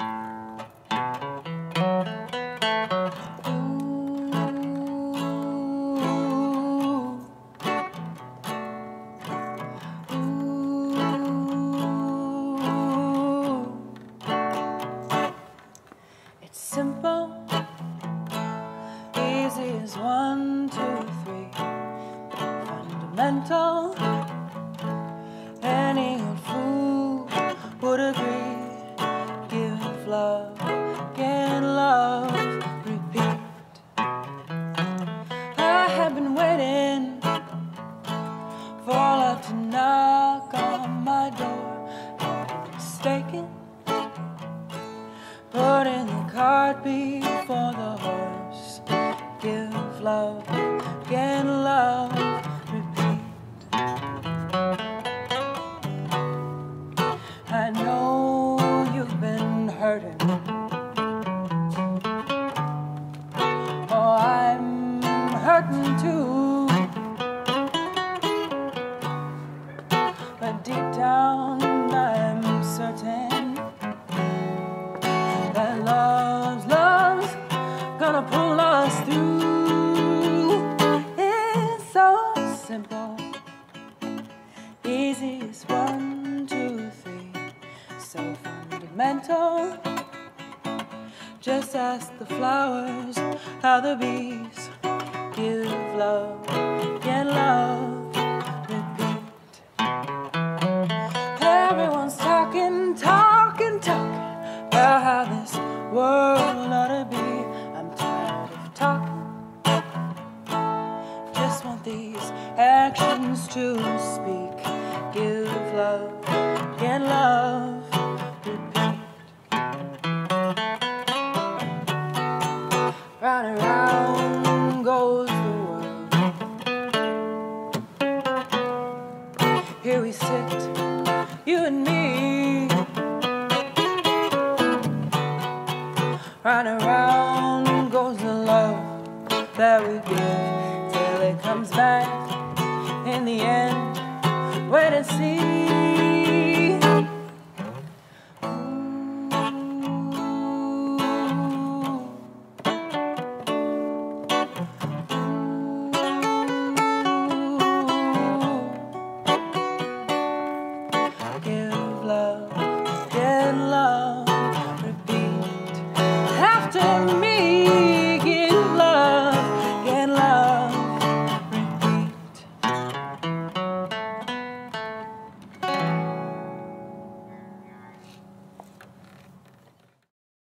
It's simple, easy as one, two, three. Fundamental, for to knock on my door. Mistaken. Putting the cart before the horse. Give love, us through. It's so simple, easy as one, two, three, so fundamental. Just ask the flowers how the bees give love, actions to speak. Give love, get love, repeat. Round and round goes the world. Here we sit, you and me. Round and round goes the love that we give till it comes back in the end. Wait and see.